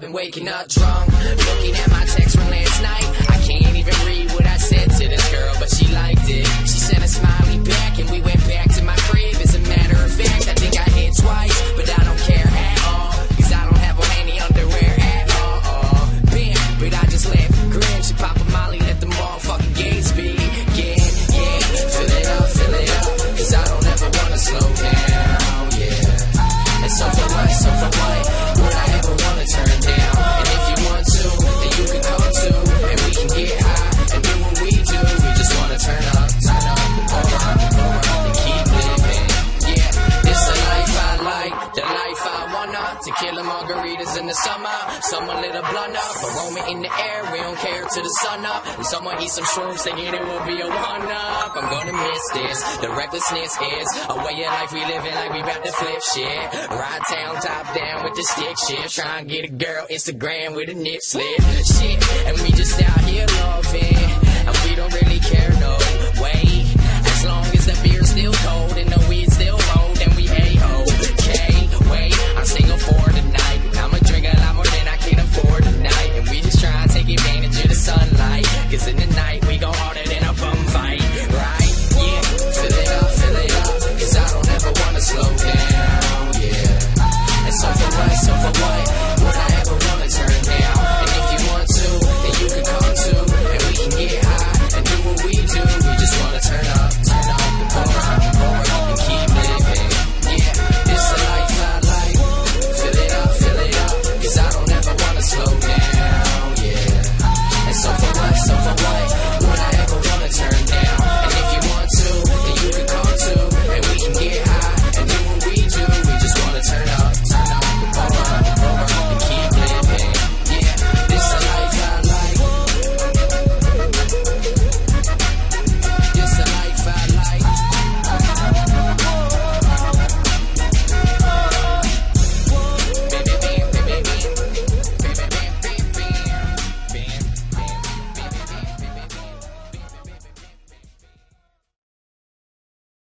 I've been waking up drunk, looking at my text from last night. I can't even read what I said to this girl, but Tequila margaritas in the summer. Someone lit a blunt up, aroma in the air. We don't care till the sun up. And someone eat some shrooms thinking it will be a one up. I'm gonna miss this. The recklessness is a way of life we living like we about to flip shit. Ride town, top down with the stick shift. Try and get a girl Instagram with a nip slip. Shit, and we just out here loving. shit the solid.